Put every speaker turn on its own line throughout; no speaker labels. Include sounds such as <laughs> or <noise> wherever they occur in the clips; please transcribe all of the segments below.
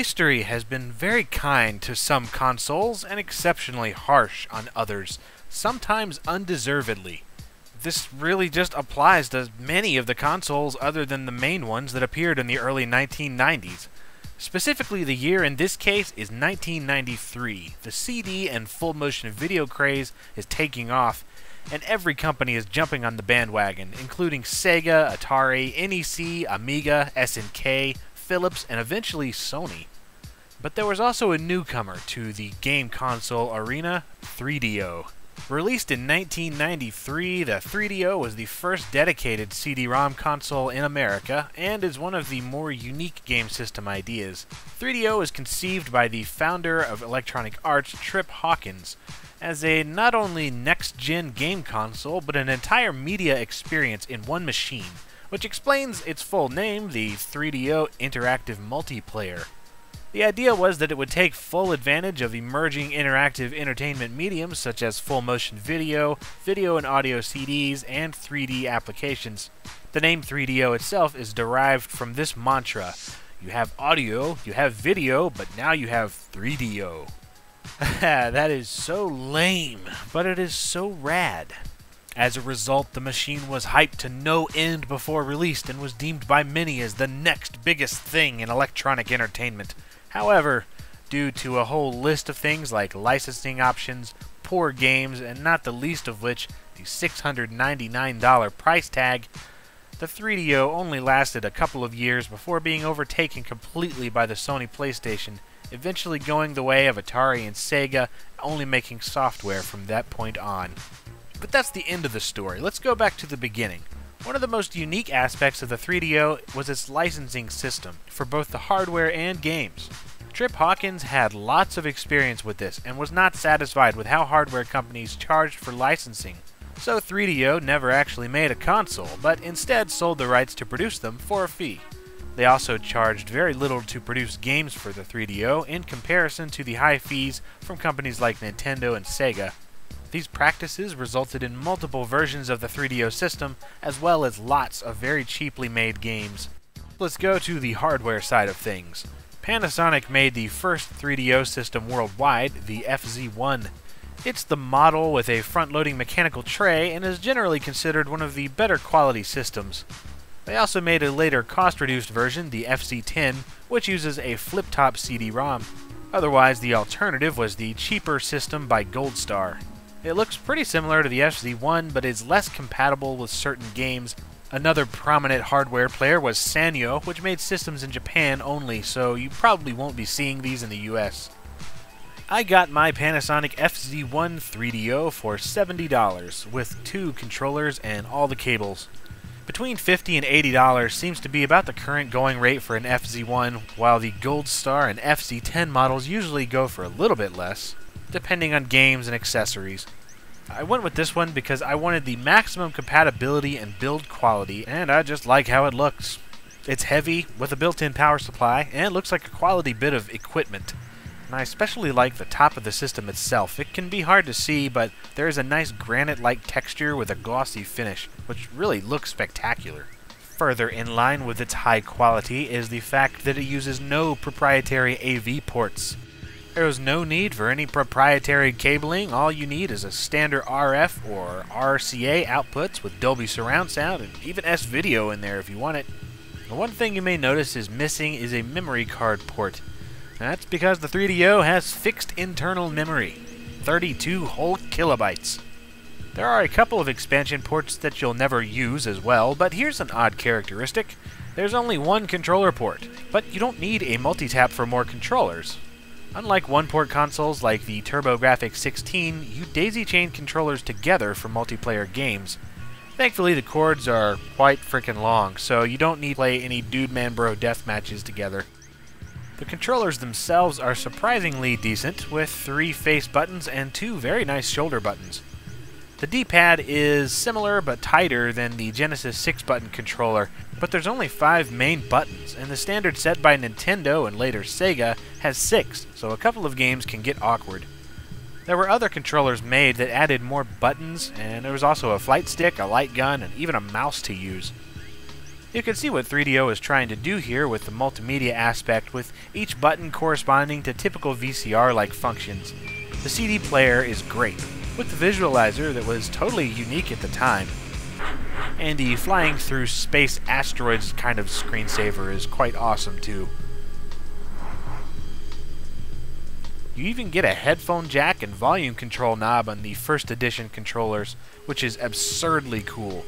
History has been very kind to some consoles and exceptionally harsh on others, sometimes undeservedly. This really just applies to many of the consoles other than the main ones that appeared in the early 1990s. Specifically, the year in this case is 1993. The CD and full motion video craze is taking off, and every company is jumping on the bandwagon, including Sega, Atari, NEC, Amiga, SNK, Philips, and eventually Sony. But there was also a newcomer to the game console arena, 3DO. Released in 1993, the 3DO was the first dedicated CD-ROM console in America and is one of the more unique game system ideas. 3DO was conceived by the founder of Electronic Arts, Trip Hawkins, as a not only next-gen game console, but an entire media experience in one machine, which explains its full name, the 3DO Interactive Multiplayer. The idea was that it would take full advantage of emerging interactive entertainment mediums such as full motion video, video and audio CDs, and 3D applications. The name 3DO itself is derived from this mantra you have audio, you have video, but now you have 3DO. <laughs> that is so lame, but it is so rad. As a result, the machine was hyped to no end before released and was deemed by many as the next biggest thing in electronic entertainment. However, due to a whole list of things like licensing options, poor games, and not the least of which, the $699 price tag, the 3DO only lasted a couple of years before being overtaken completely by the Sony PlayStation, eventually going the way of Atari and Sega, only making software from that point on. But that's the end of the story. Let's go back to the beginning. One of the most unique aspects of the 3DO was its licensing system for both the hardware and games. Trip Hawkins had lots of experience with this and was not satisfied with how hardware companies charged for licensing. So 3DO never actually made a console, but instead sold the rights to produce them for a fee. They also charged very little to produce games for the 3DO in comparison to the high fees from companies like Nintendo and Sega. These practices resulted in multiple versions of the 3DO system, as well as lots of very cheaply made games. Let's go to the hardware side of things. Panasonic made the first 3DO system worldwide, the FZ1. It's the model with a front-loading mechanical tray and is generally considered one of the better quality systems. They also made a later cost-reduced version, the FZ10, which uses a flip-top CD-ROM. Otherwise, the alternative was the cheaper system by Goldstar. It looks pretty similar to the FZ1, but is less compatible with certain games. Another prominent hardware player was Sanyo, which made systems in Japan only, so you probably won't be seeing these in the US. I got my Panasonic FZ1 3DO for $70, with two controllers and all the cables. Between $50 and $80 seems to be about the current going rate for an FZ1, while the Gold Star and FZ10 models usually go for a little bit less depending on games and accessories. I went with this one because I wanted the maximum compatibility and build quality, and I just like how it looks. It's heavy, with a built-in power supply, and looks like a quality bit of equipment. And I especially like the top of the system itself. It can be hard to see, but there is a nice granite-like texture with a glossy finish, which really looks spectacular. Further in line with its high quality is the fact that it uses no proprietary AV ports. There is no need for any proprietary cabling. All you need is a standard RF or RCA outputs with Dolby surround sound and even S-Video in there if you want it. The one thing you may notice is missing is a memory card port. That's because the 3DO has fixed internal memory, 32 whole kilobytes. There are a couple of expansion ports that you'll never use as well, but here's an odd characteristic. There's only one controller port, but you don't need a multi-tap for more controllers. Unlike one-port consoles like the TurboGrafx 16, you daisy-chain controllers together for multiplayer games. Thankfully, the cords are quite freaking long, so you don't need to play any Dude Man Bro death matches together. The controllers themselves are surprisingly decent, with three face buttons and two very nice shoulder buttons. The D-pad is similar but tighter than the Genesis 6-button controller, but there's only five main buttons, and the standard set by Nintendo and later Sega has six, so a couple of games can get awkward. There were other controllers made that added more buttons, and there was also a flight stick, a light gun, and even a mouse to use. You can see what 3DO is trying to do here with the multimedia aspect, with each button corresponding to typical VCR-like functions. The CD player is great, with the visualizer that was totally unique at the time. And the flying through space asteroids kind of screensaver is quite awesome too. You even get a headphone jack and volume control knob on the first edition controllers, which is absurdly cool.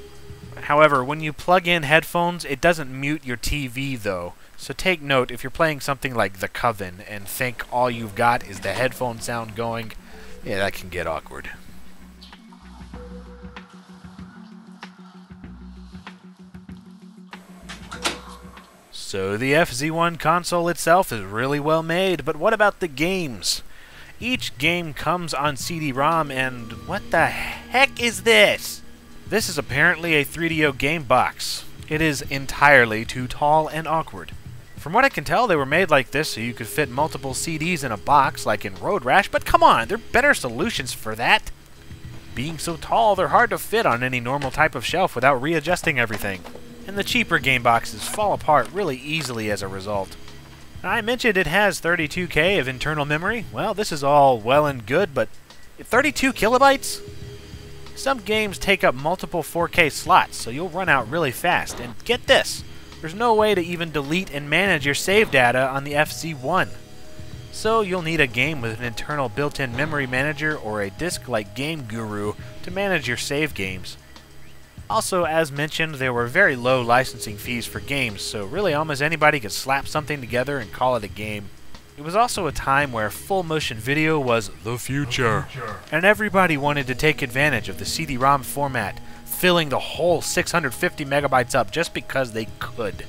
However, when you plug in headphones, it doesn't mute your TV though. So take note if you're playing something like The Coven and think all you've got is the headphone sound going, yeah, that can get awkward. So the FZ1 console itself is really well made, but what about the games? Each game comes on CD-ROM and what the heck is this? This is apparently a 3DO game box. It is entirely too tall and awkward. From what I can tell, they were made like this so you could fit multiple CDs in a box like in Road Rash, but come on, there are better solutions for that. Being so tall, they're hard to fit on any normal type of shelf without readjusting everything and the cheaper game boxes fall apart really easily as a result. I mentioned it has 32K of internal memory. Well, this is all well and good, but 32 kilobytes? Some games take up multiple 4K slots, so you'll run out really fast. And get this, there's no way to even delete and manage your save data on the FZ1. So you'll need a game with an internal built-in memory manager or a disk like Game Guru to manage your save games. Also, as mentioned, there were very low licensing fees for games, so really almost anybody could slap something together and call it a game. It was also a time where full motion video was the future, and everybody wanted to take advantage of the CD-ROM format, filling the whole 650 megabytes up just because they could.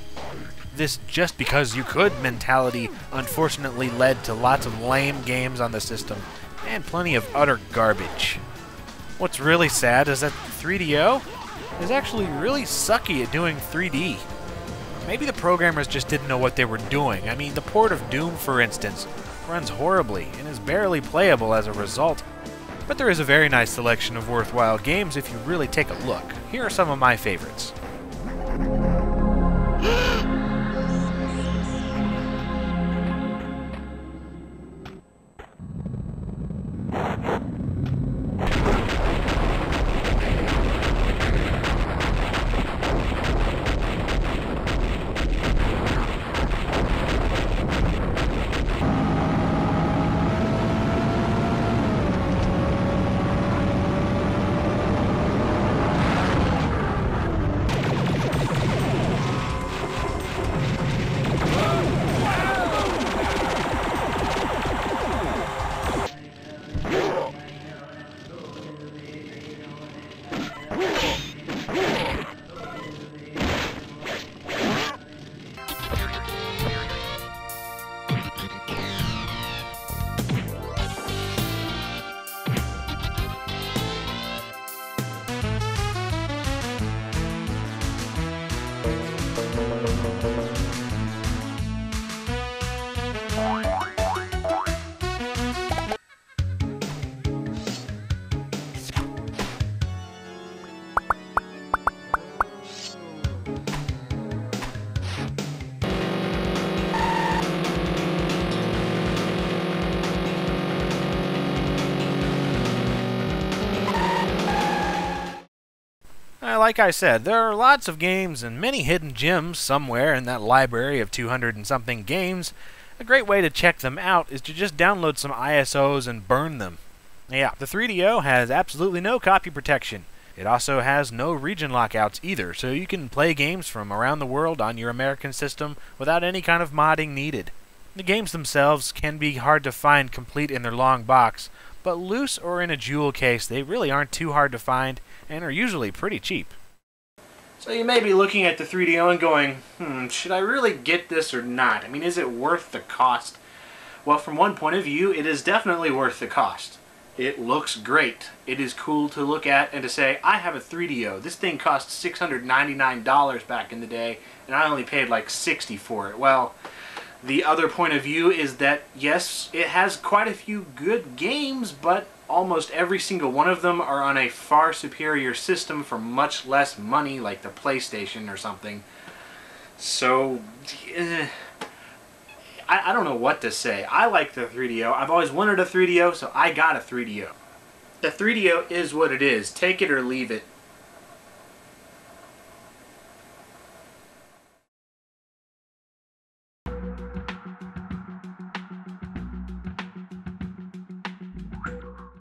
This just because you could mentality unfortunately led to lots of lame games on the system, and plenty of utter garbage. What's really sad is that 3DO is actually really sucky at doing 3D. Maybe the programmers just didn't know what they were doing. I mean, the port of Doom, for instance, runs horribly and is barely playable as a result. But there is a very nice selection of worthwhile games if you really take a look. Here are some of my favorites. <gasps> <gasps> Like I said, there are lots of games and many hidden gems somewhere in that library of 200 and something games. A great way to check them out is to just download some ISOs and burn them. Yeah, the 3DO has absolutely no copy protection. It also has no region lockouts either, so you can play games from around the world on your American system without any kind of modding needed. The games themselves can be hard to find complete in their long box, but loose or in a jewel case, they really aren't too hard to find and are usually pretty cheap. So you may be looking at the 3DO and going, hmm, should I really get this or not? I mean, is it worth the cost? Well, from one point of view, it is definitely worth the cost. It looks great. It is cool to look at and to say, I have a 3DO. This thing cost $699 back in the day, and I only paid like 60 for it. Well, the other point of view is that, yes, it has quite a few good games, but almost every single one of them are on a far superior system for much less money, like the PlayStation or something. So, eh, I, I don't know what to say. I like the 3DO. I've always wanted a 3DO, so I got a 3DO. The 3DO is what it is. Take it or leave it.